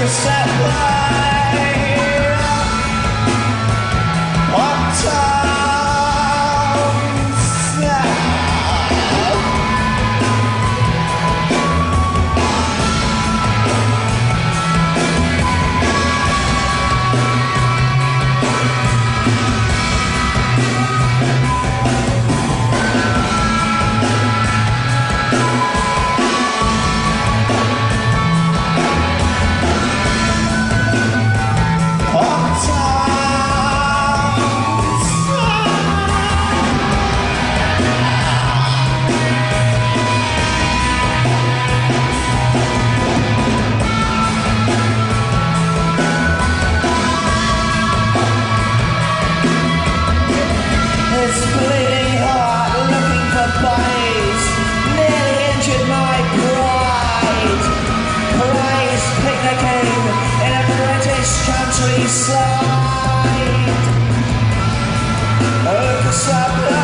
like a satellite. Thank